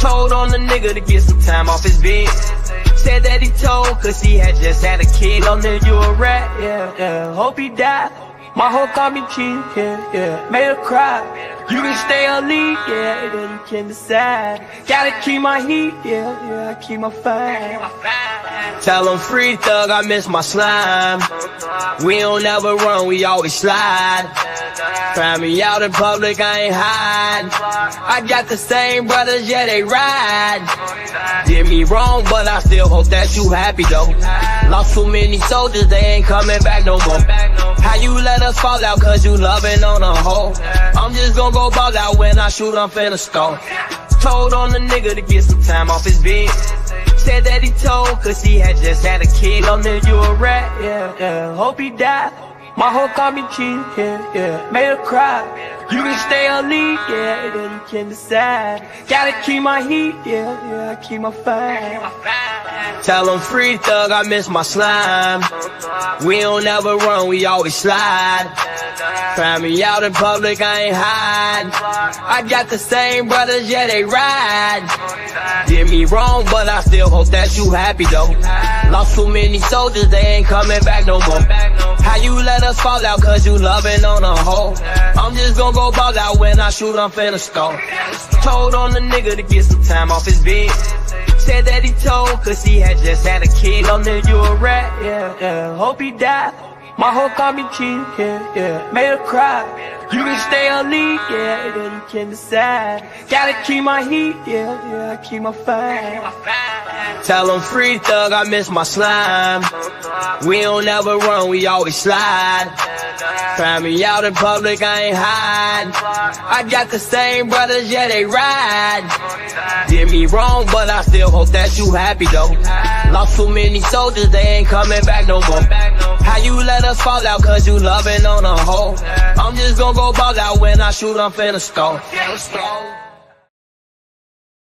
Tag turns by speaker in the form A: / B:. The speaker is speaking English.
A: Told on the nigga to get some time off his bed. Said that he told cause he had just had a kid. Don't know you a rat, yeah, yeah. Hope he died. My hoe called me cheap, yeah, yeah. Made her cry. You can stay or leave, yeah, then you can decide. Gotta keep my heat, yeah, yeah, I keep my fire. Tell them free thug, I miss my slime. We don't ever run, we always slide. Find me out in public, I ain't hide. I got the same brothers, yeah, they ride. Did me wrong, but I still hope that you happy though. Lost too many soldiers, they ain't coming back no more. Fall out, cause you loving on a hoe. I'm just gonna go ball out when I shoot, I'm finna score. Told on the nigga to get some time off his bed. Said that he told, cause he had just had a kid. Don't know you a rat, yeah, yeah. Hope he died. My hoe called me cheap, yeah, yeah. Made her cry. You can stay or leave, yeah, then you can decide. Gotta keep my heat, yeah, yeah, keep my fire. Tell them free thug, I miss my slime. We don't ever run, we always slide. Find me out in public, I ain't hide. I got the same brothers, yeah, they ride. Did me wrong, but I still hope that you happy though. Lost too many soldiers, they ain't coming back no more. How you let us fall out, cause you loving on a hoe. I'm just gonna go ball out when I shoot, I'm finna score. Told on the nigga to get some time off his bed. Said that he told, cause he had just had a kid. Don't know you a rat, yeah, yeah. Hope he died. My whole called me cheap, yeah, yeah. Made her cry. You can stay or leave, yeah, then you can decide. Gotta keep my heat, yeah, yeah, keep my fire. Tell them free thug, I miss my slime. We don't ever run, we always slide. Find me out in public, I ain't hide. I got the same brothers, yeah, they ride. Did me wrong, but I still hope that you happy though. Lost too many soldiers, they ain't coming back no more. How us fall out, cause you loving on a hoe. I'm just gonna go ball out when I shoot, I'm finna score.